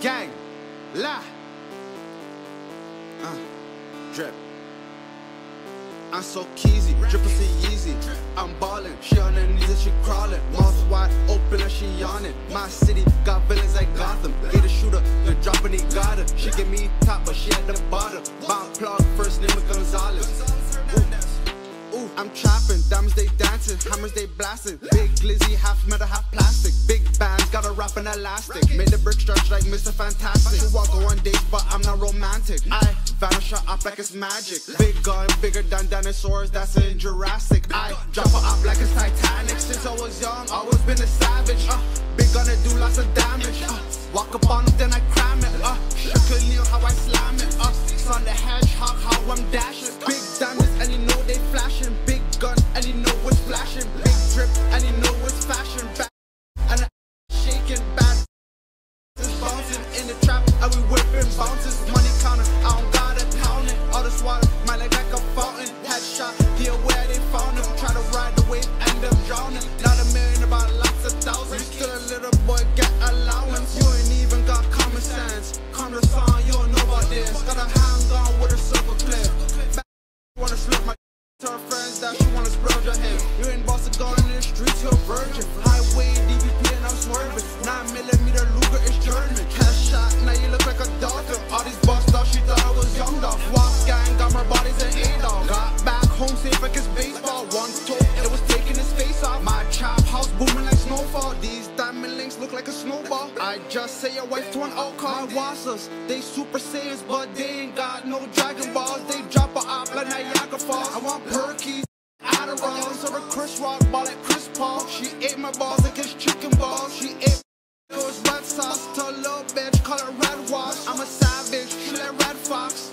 Gang, la. Uh, drip. I'm so keezy, drippin' so easy. I'm ballin', she on her knees and she crawlin'. Mouth wide open and she yawnin'. My city got villains like Gotham. Get a shooter, the dropping he got her. She give me top, but she at the bottom. Bomb plug, first name I'm trappin', diamonds they dancing, hammers they blasting. Big glizzy, half metal, half plastic. Big bands, got a wrap and elastic. Made the brick stretch like Mr. Fantastic. She walk on dates, but I'm not romantic. I vanish her up like it's magic. Big gun, bigger than dinosaurs, that's in Jurassic. I drop her up like it's Titanic. Since I was young, always been a savage. Uh, big gonna do lots of damage. Uh, walk up on them, then I cram it. Uh, and we whipping bounces. Money counter, I don't gotta count it. All this water, my leg like a fountain. Headshot, the where they found him. Try to ride the wave, end up drowning. Back home safe like it's baseball. One toe, it was taking his face off. My chop house booming like snowfall. These diamond links look like a snowball. I just say your wife to an outcall. My wassers, they super saiyans, but they ain't got no Dragon Balls. They drop a op like Niagara Falls. I want perky. Adderall, serve her Chris Rock, ball like Chris Paul. She ate my balls like it's chicken balls. She ate was red sauce. Tell a little bitch, call her red wash. I'm a savage, she like red fox.